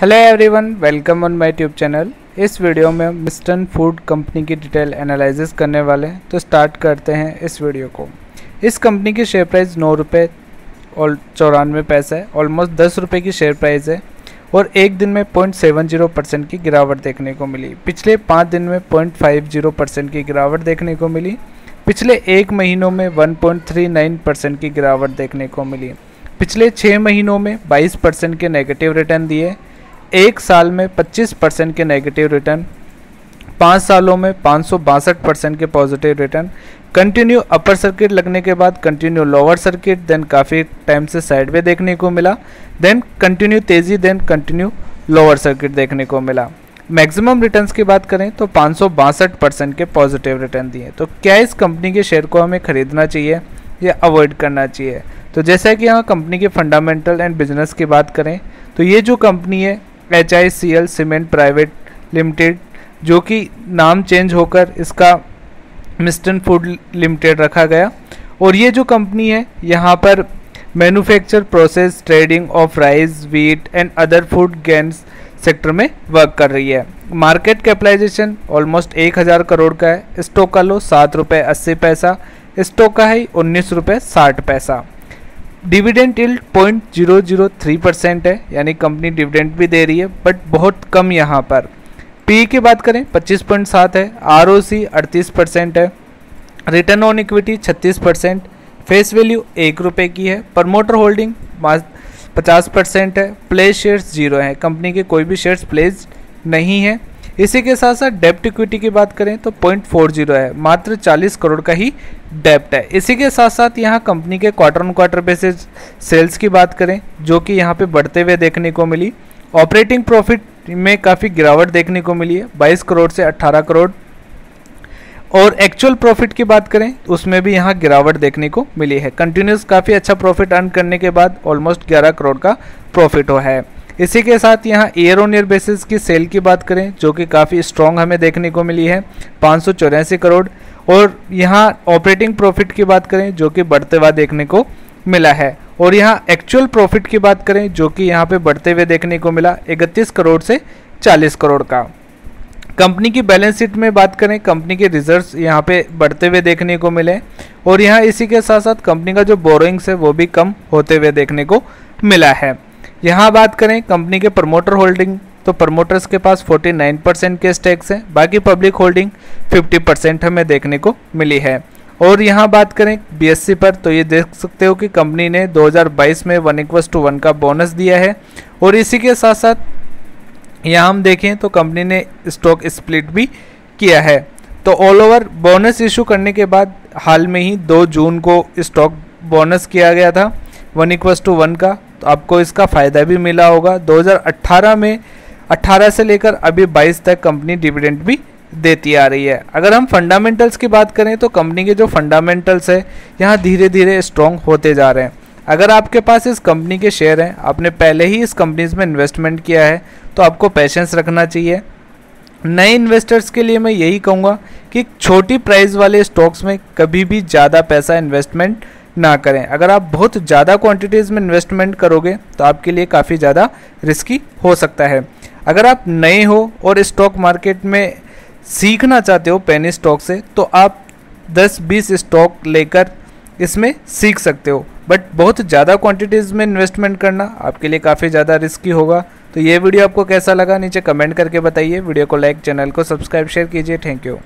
Hello everyone welcome on my tube channel इस video में Mishtann food company की detail analysis करने वाले हैं तो स्टार्ट करते हैं इस वीडियो को। इस कंपनी की शेयर प्राइस नौ रुपये और चौरानवे पैसा है ऑलमोस्ट दस रुपये की शेयर प्राइस है, और एक दिन में पॉइंट सेवन ज़ीरो परसेंट की गिरावट देखने को मिली। पिछले पाँच दिन में पॉइंट फाइव ज़ीरो परसेंट की गिरावट देखने को मिली। पिछले एक महीनों में one point three nine percent की गिरावट देखने को मिली। पिछले छः महीनों में 22 परसेंट के नेगेटिव रिटर्न दिए। एक साल में 25 परसेंट के नेगेटिव रिटर्न पाँच सालों में पाँच परसेंट के positive return continue upper circuit लगने के बाद कंटिन्यू लोअर सर्किट देन काफ़ी टाइम से साइड वे देखने को मिला देन कंटिन्यू तेज़ी देन कंटिन्यू लोअर सर्किट देखने को मिला। मैक्सिमम रिटर्न्स की बात करें तो पाँच परसेंट के पॉजिटिव रिटर्न दिए। तो क्या इस कंपनी के शेयर को हमें खरीदना चाहिए या अवॉइड करना चाहिए? तो जैसा कि यहाँ कंपनी के फंडामेंटल एंड बिज़नेस की बात करें तो ये जो कंपनी है H I C L cement private limited, जो कि नाम चेंज होकर इसका मिस्टन फ़ूड लिमिटेड रखा गया। और ये जो कंपनी है, यहाँ पर manufacture, process, trading, of rice, wheat and other food grains sector में वर्क कर रही है। मार्केट कैपिटलाइजेशन ऑलमोस्ट एक हज़ार करोड़ का है। स्टॉक का लो सात रुपये अस्सी पैसा, स्टॉक का है उन्नीस रुपये साठ पैसा। Dividend yield point zero zero three percent है, यानी कंपनी डिविडेंड भी दे रही है बट बहुत कम यहाँ पर। पी की बात करें, पच्चीस पॉइंट सात है आर ओ सी अड़तीस परसेंट है रिटर्न ऑन इक्विटी छत्तीस परसेंट फेस वैल्यू एक रुपये की है प्रमोटर होल्डिंग पचास परसेंट है प्लेस शेयर्स ज़ीरो है। कंपनी के कोई भी शेयर्स प्लेस नहीं है। इसी के साथ साथ डेप्ट इक्विटी की बात करें तो पॉइंट फोर ज़ीरो है, मात्र चालीस करोड़ का ही डेप्ट है। इसी के साथ साथ यहाँ कंपनी के quarter on quarter basis sales की बात करें, जो कि यहाँ पे बढ़ते हुए देखने को मिली। ऑपरेटिंग प्रॉफिट में काफ़ी गिरावट देखने को मिली है, बाईस करोड़ से अट्ठारह करोड़। और एक्चुअल प्रॉफिट की बात करें, उसमें भी यहाँ गिरावट देखने को मिली है। कंटिन्यूस काफ़ी अच्छा प्रॉफिट अर्न करने के बाद ऑलमोस्ट 11 करोड़ का प्रॉफिट हो है। इसी के साथ यहाँ ईयर ऑन ईयर बेसिस की सेल की बात करें, जो कि काफ़ी स्ट्रॉन्ग हमें देखने को मिली है, पाँच सौ चौरासी करोड़। और यहाँ ऑपरेटिंग प्रॉफिट की बात करें, जो कि बढ़ते हुआ देखने को मिला है। और यहाँ एक्चुअल प्रॉफिट की बात करें, जो कि यहाँ पे बढ़ते हुए देखने को मिला, इकतीस करोड़ से 40 करोड़ का। कंपनी की बैलेंस शीट में बात करें, कंपनी के रिजर्व्स यहाँ पे बढ़ते हुए देखने को मिले। और यहाँ इसी के साथ साथ कंपनी का जो बोरोइंग्स है, वो भी कम होते हुए देखने को मिला है। यहाँ बात करें कंपनी के प्रमोटर होल्डिंग तो प्रमोटर्स के पास 49 परसेंट के स्टेक्स हैं, बाकी पब्लिक होल्डिंग 50 परसेंट हमें देखने को मिली है। और यहाँ बात करें बीएससी पर तो ये देख सकते हो कि कंपनी ने 2022 में वन इक्वस टू वन का बोनस दिया है। और इसी के साथ साथ यहाँ हम देखें तो कंपनी ने स्टॉक स्प्लिट भी किया है। तो ऑल ओवर बोनस इशू करने के बाद, हाल में ही 2 जून को स्टॉक बोनस किया गया था वन इक्वस टू वन का। तो आपको इसका फ़ायदा भी मिला होगा। 2018 में 18 से लेकर अभी 22 तक कंपनी डिविडेंड भी देती आ रही है। अगर हम फंडामेंटल्स की बात करें तो कंपनी के जो फंडामेंटल्स है, यहाँ धीरे धीरे स्ट्रॉन्ग होते जा रहे हैं। अगर आपके पास इस कंपनी के शेयर हैं, आपने पहले ही इस कंपनीज़ में इन्वेस्टमेंट किया है तो आपको पेशेंस रखना चाहिए। नए इन्वेस्टर्स के लिए मैं यही कहूँगा कि छोटी प्राइस वाले स्टॉक्स में कभी भी ज़्यादा पैसा इन्वेस्टमेंट ना करें। अगर आप बहुत ज़्यादा क्वांटिटीज़ में इन्वेस्टमेंट करोगे तो आपके लिए काफ़ी ज़्यादा रिस्की हो सकता है। अगर आप नए हो और स्टॉक मार्केट में सीखना चाहते हो पेनी स्टॉक से तो आप 10-20 स्टॉक लेकर इसमें सीख सकते हो। बट बहुत ज़्यादा क्वांटिटीज़ में इन्वेस्टमेंट करना आपके लिए काफ़ी ज़्यादा रिस्की होगा। तो ये वीडियो आपको कैसा लगा, नीचे कमेंट करके बताइए। वीडियो को लाइक चैनल को सब्सक्राइब शेयर कीजिए। Thank you